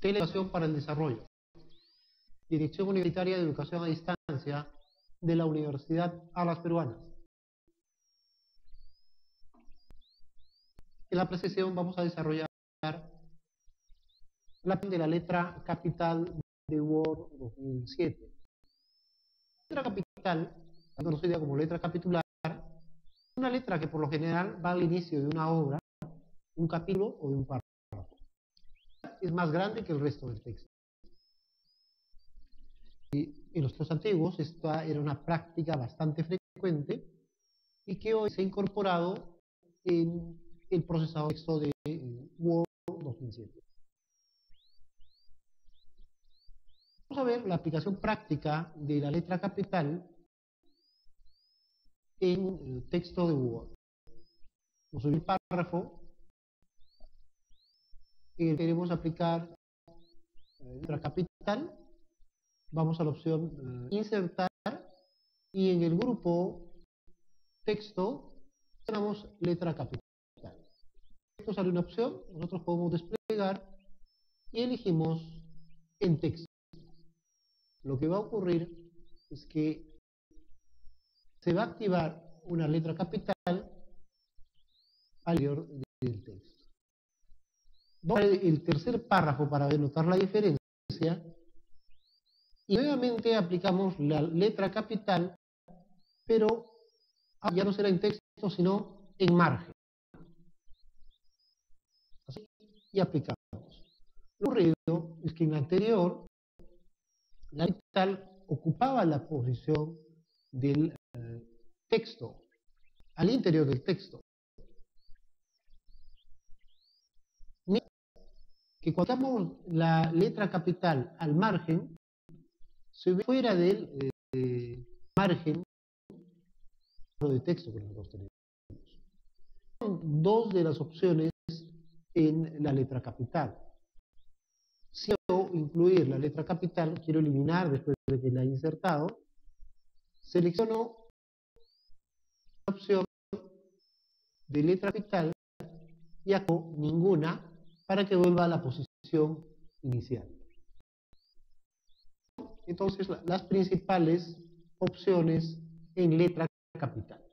Teleeducación para el Desarrollo. Dirección Universitaria de Educación a Distancia de la Universidad Alas Peruanas. En la presentación vamos a desarrollar la de la letra capital de Word 2007. La letra capital, conocida como letra capitular, es una letra que por lo general va al inicio de una obra, un capítulo o de un párrafo. Es más grande que el resto del texto. Y en los tiempos antiguos esta era una práctica bastante frecuente y que hoy se ha incorporado en el procesador de texto de Word 2007. Vamos a ver la aplicación práctica de la letra capital en el texto de Word. A subir el párrafo queremos aplicar la letra capital. Vamos a la opción eh, insertar y en el grupo texto tenemos letra capital. Esto sale una opción, nosotros podemos desplegar y elegimos en texto lo que va a ocurrir es que se va a activar una letra capital al interior del texto. Vamos a ver el tercer párrafo para denotar la diferencia y nuevamente aplicamos la letra capital, pero ya no será en texto, sino en margen. Así, y aplicamos. Lo ocurrido es que en la anterior la capital ocupaba la posición del eh, texto, al interior del texto. Que cuando damos la letra capital al margen, se ve fuera del eh, margen de texto que nosotros tenemos. Son dos de las opciones en la letra capital incluir la letra capital, quiero eliminar después de que la he insertado, selecciono la opción de letra capital y hago ninguna para que vuelva a la posición inicial. Entonces, las principales opciones en letra capital.